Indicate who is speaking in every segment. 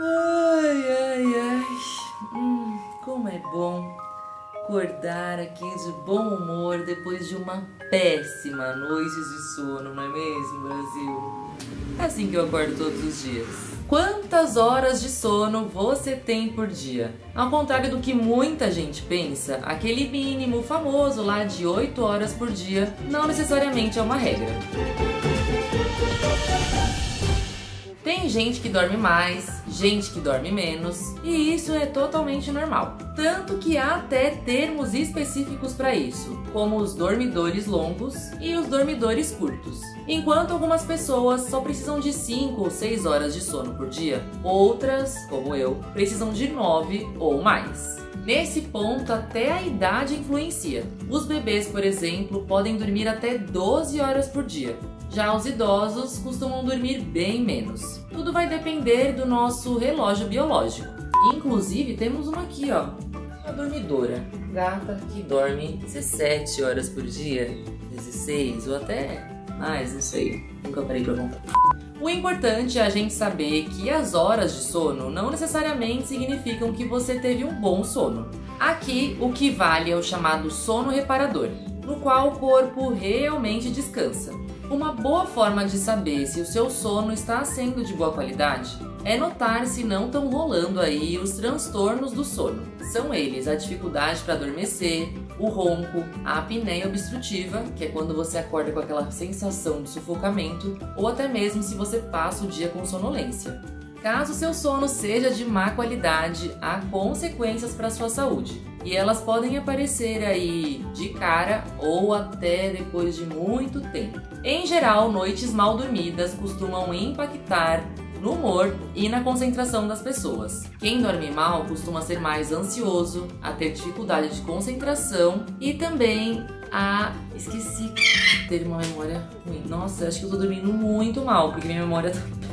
Speaker 1: Ai, ai, ai. Hum, como é bom acordar aqui de bom humor depois de uma péssima noite de sono, não é mesmo, Brasil? É assim que eu acordo todos os dias. Quantas horas de sono você tem por dia? Ao contrário do que muita gente pensa, aquele mínimo famoso lá de 8 horas por dia não necessariamente é uma regra. Tem gente que dorme mais, gente que dorme menos, e isso é totalmente normal. Tanto que há até termos específicos para isso, como os dormidores longos e os dormidores curtos. Enquanto algumas pessoas só precisam de 5 ou 6 horas de sono por dia, outras, como eu, precisam de 9 ou mais. Nesse ponto, até a idade influencia. Os bebês, por exemplo, podem dormir até 12 horas por dia, já os idosos costumam dormir bem menos. Tudo vai depender do nosso relógio biológico. Inclusive, temos uma aqui, ó, uma dormidora. Gata que dorme 17 horas por dia, 16 ou até mais, não sei. Nunca parei pra contar. O importante é a gente saber que as horas de sono não necessariamente significam que você teve um bom sono. Aqui, o que vale é o chamado sono reparador, no qual o corpo realmente descansa. Uma boa forma de saber se o seu sono está sendo de boa qualidade é notar se não estão rolando aí os transtornos do sono. São eles a dificuldade para adormecer, o ronco, a apneia obstrutiva, que é quando você acorda com aquela sensação de sufocamento, ou até mesmo se você passa o dia com sonolência. Caso seu sono seja de má qualidade, há consequências para sua saúde. E elas podem aparecer aí de cara ou até depois de muito tempo. Em geral, noites mal dormidas costumam impactar no humor e na concentração das pessoas. Quem dorme mal costuma ser mais ansioso, a ter dificuldade de concentração e também a. Esqueci. Teve uma memória ruim. Nossa, acho que eu tô dormindo muito mal, porque minha memória tá.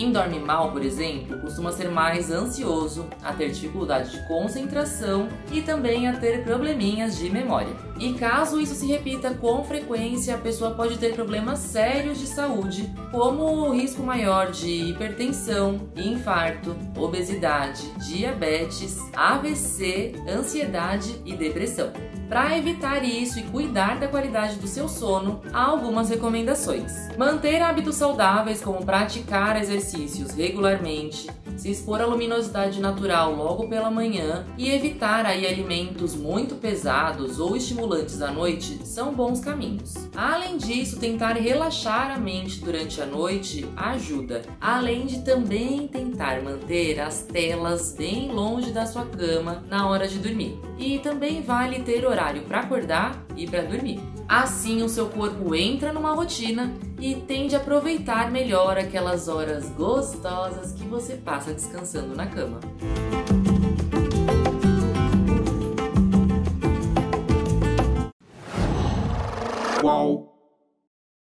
Speaker 1: Quem dorme mal, por exemplo, costuma ser mais ansioso, a ter dificuldade de concentração e também a ter probleminhas de memória. E caso isso se repita com frequência, a pessoa pode ter problemas sérios de saúde, como o risco maior de hipertensão, infarto, obesidade, diabetes, AVC, ansiedade e depressão. Para evitar isso e cuidar da qualidade do seu sono, há algumas recomendações. Manter hábitos saudáveis, como praticar exercícios regularmente, se expor à luminosidade natural logo pela manhã e evitar aí alimentos muito pesados ou estimulantes à noite são bons caminhos. Além disso, tentar relaxar a mente durante a noite ajuda, além de também tentar manter as telas bem longe da sua cama na hora de dormir. E também vale ter horário para acordar e para dormir. Assim, o seu corpo entra numa rotina e tende a aproveitar melhor aquelas horas gostosas que você passa descansando na cama.